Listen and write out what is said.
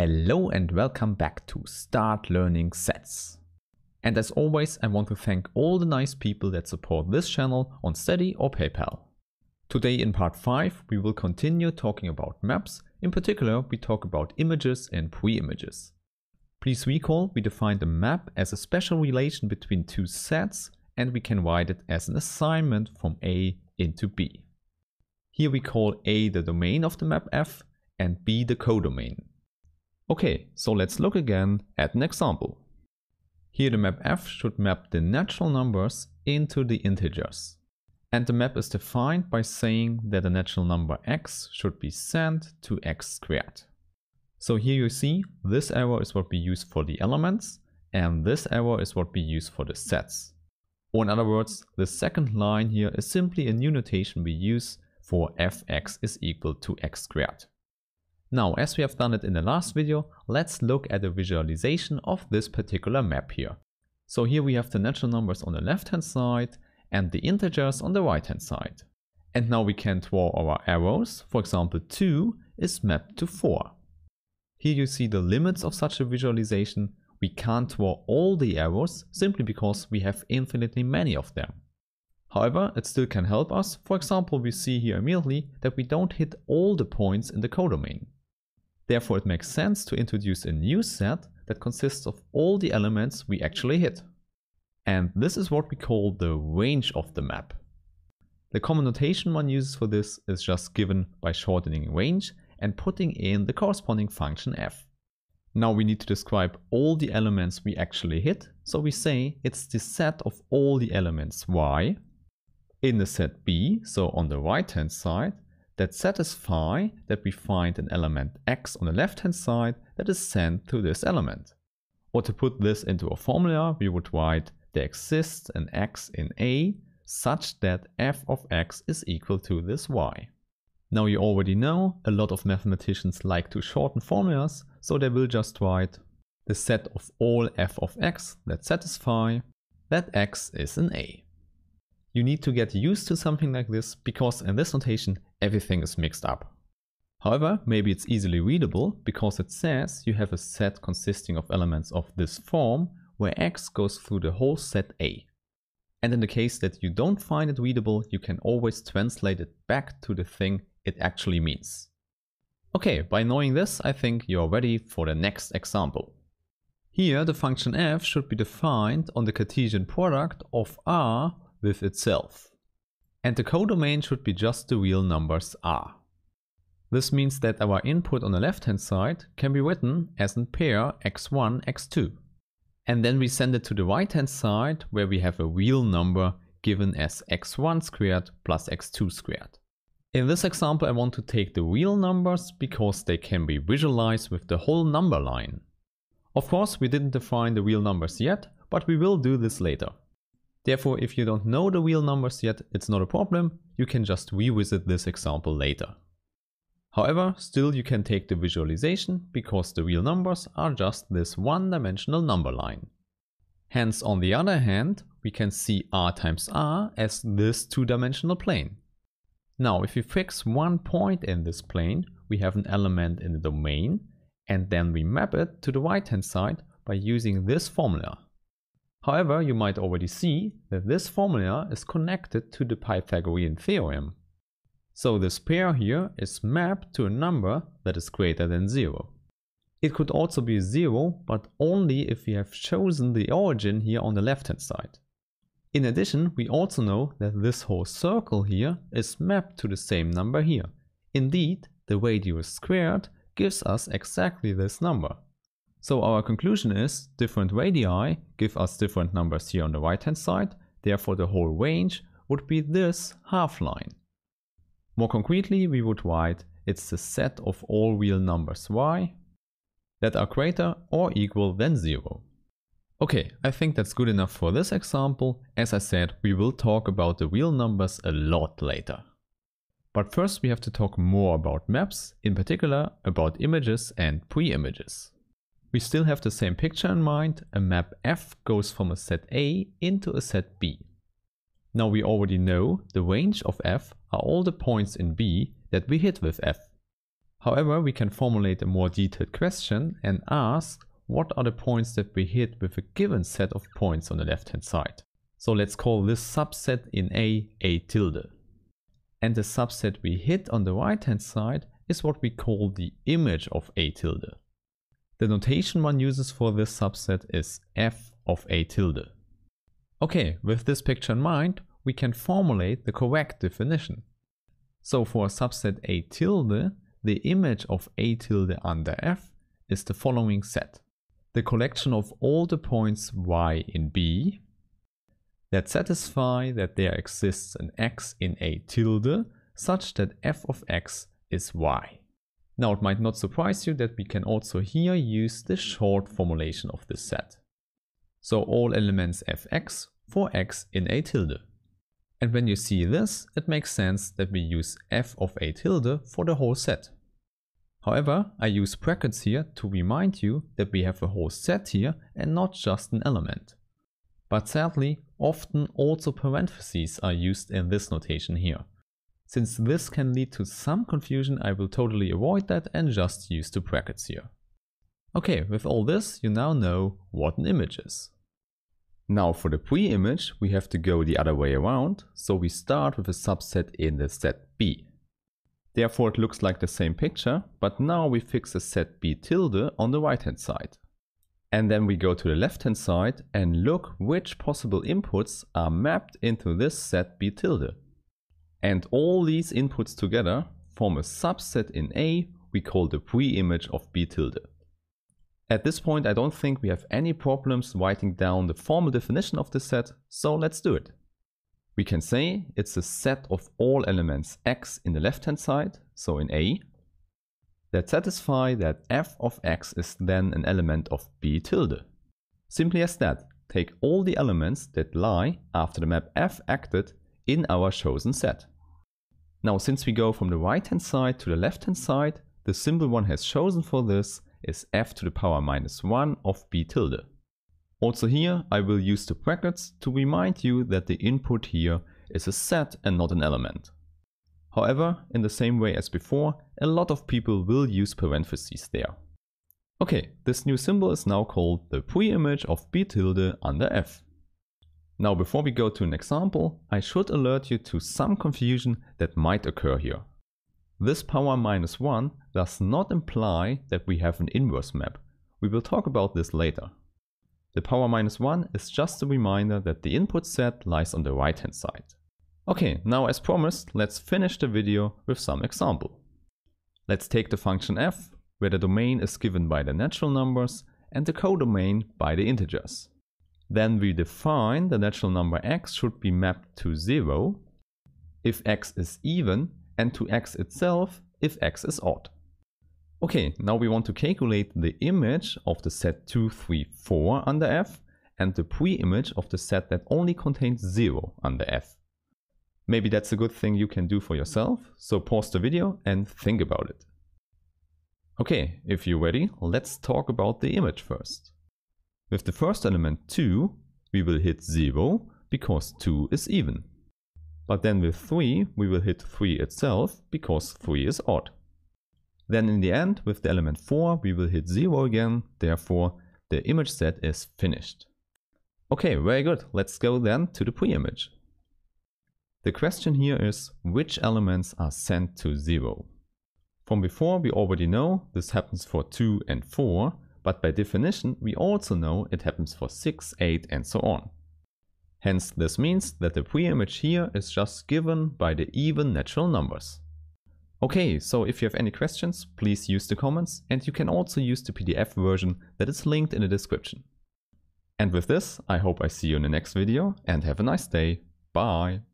Hello and welcome back to Start Learning Sets. And as always, I want to thank all the nice people that support this channel on Steady or PayPal. Today in part 5, we will continue talking about maps. In particular, we talk about images and pre-images. Please recall we defined a map as a special relation between two sets and we can write it as an assignment from A into B. Here we call A the domain of the map F and B the codomain. Okay, so let's look again at an example. Here the map f should map the natural numbers into the integers. And the map is defined by saying that the natural number x should be sent to x squared. So here you see, this arrow is what we use for the elements, and this arrow is what we use for the sets. Or in other words, the second line here is simply a new notation we use for fx is equal to x squared. Now, as we have done it in the last video, let's look at a visualization of this particular map here. So here we have the natural numbers on the left hand side and the integers on the right hand side. And now we can draw our arrows. For example, 2 is mapped to 4. Here you see the limits of such a visualization. We can't draw all the arrows simply because we have infinitely many of them. However, it still can help us. For example, we see here immediately that we don't hit all the points in the codomain. Therefore, it makes sense to introduce a new set that consists of all the elements we actually hit. And this is what we call the range of the map. The common notation one uses for this is just given by shortening range and putting in the corresponding function f. Now we need to describe all the elements we actually hit, so we say it's the set of all the elements y in the set b, so on the right hand side, that satisfy that we find an element x on the left hand side that is sent to this element. Or to put this into a formula, we would write there exists an x in A such that f of x is equal to this y. Now you already know a lot of mathematicians like to shorten formulas, so they will just write the set of all f of x that satisfy that x is in A. You need to get used to something like this because in this notation everything is mixed up. However, maybe it's easily readable because it says you have a set consisting of elements of this form where x goes through the whole set A. And in the case that you don't find it readable, you can always translate it back to the thing it actually means. Okay, by knowing this, I think you're ready for the next example. Here, the function f should be defined on the Cartesian product of r with itself. And the codomain should be just the real numbers r. This means that our input on the left hand side can be written as a pair x1, x2. And then we send it to the right hand side where we have a real number given as x1 squared plus x2 squared. In this example I want to take the real numbers because they can be visualized with the whole number line. Of course we didn't define the real numbers yet, but we will do this later. Therefore, if you don't know the real numbers yet, it's not a problem. You can just revisit this example later. However, still you can take the visualization because the real numbers are just this one-dimensional number line. Hence, on the other hand, we can see r times r as this two-dimensional plane. Now, if we fix one point in this plane, we have an element in the domain, and then we map it to the right-hand side by using this formula. However, you might already see that this formula is connected to the Pythagorean theorem. So this pair here is mapped to a number that is greater than 0. It could also be 0, but only if we have chosen the origin here on the left hand side. In addition, we also know that this whole circle here is mapped to the same number here. Indeed, the radius squared gives us exactly this number. So our conclusion is different radii give us different numbers here on the right hand side, therefore the whole range would be this half line. More concretely, we would write it's the set of all real numbers y that are greater or equal than 0. Okay, I think that's good enough for this example. As I said, we will talk about the real numbers a lot later. But first we have to talk more about maps, in particular about images and pre-images. We still have the same picture in mind, a map F goes from a set A into a set B. Now we already know the range of F are all the points in B that we hit with F. However, we can formulate a more detailed question and ask what are the points that we hit with a given set of points on the left hand side. So let's call this subset in A A tilde. And the subset we hit on the right hand side is what we call the image of A tilde. The notation one uses for this subset is f of A tilde. Okay, with this picture in mind, we can formulate the correct definition. So for a subset A tilde, the image of A tilde under f is the following set. The collection of all the points y in B that satisfy that there exists an x in A tilde such that f of x is y. Now it might not surprise you that we can also here use the short formulation of this set. So all elements fx for x in A tilde. And when you see this, it makes sense that we use f of A tilde for the whole set. However, I use brackets here to remind you that we have a whole set here and not just an element. But sadly, often also parentheses are used in this notation here. Since this can lead to some confusion, I will totally avoid that and just use the brackets here. Okay, with all this, you now know what an image is. Now for the pre-image, we have to go the other way around, so we start with a subset in the set B. Therefore it looks like the same picture, but now we fix a set B tilde on the right hand side. And then we go to the left hand side and look which possible inputs are mapped into this set B tilde. And all these inputs together form a subset in A we call the pre-image of B tilde. At this point, I don't think we have any problems writing down the formal definition of this set, so let's do it. We can say it's a set of all elements x in the left hand side, so in A, that satisfy that f of x is then an element of B tilde. Simply as that, take all the elements that lie after the map f acted in our chosen set. Now since we go from the right hand side to the left hand side, the symbol one has chosen for this is f to the power minus 1 of b tilde. Also here I will use the brackets to remind you that the input here is a set and not an element. However, in the same way as before, a lot of people will use parentheses there. Okay, this new symbol is now called the pre-image of b tilde under f. Now before we go to an example, I should alert you to some confusion that might occur here. This power minus 1 does not imply that we have an inverse map. We will talk about this later. The power minus 1 is just a reminder that the input set lies on the right hand side. Okay, now as promised, let's finish the video with some example. Let's take the function f, where the domain is given by the natural numbers and the codomain by the integers. Then we define the natural number x should be mapped to 0 if x is even and to x itself if x is odd. Okay, now we want to calculate the image of the set 2, 3, 4 under f and the pre-image of the set that only contains 0 under f. Maybe that's a good thing you can do for yourself, so pause the video and think about it. Okay, if you're ready, let's talk about the image first. With the first element 2, we will hit 0 because 2 is even. But then with 3, we will hit 3 itself, because 3 is odd. Then in the end, with the element 4, we will hit 0 again, therefore the image set is finished. Okay, very good. Let's go then to the pre-image. The question here is, which elements are sent to 0? From before, we already know this happens for 2 and 4, but by definition, we also know it happens for 6, 8 and so on. Hence this means that the pre-image here is just given by the even natural numbers. Okay, so if you have any questions, please use the comments and you can also use the PDF version that is linked in the description. And with this, I hope I see you in the next video and have a nice day. Bye!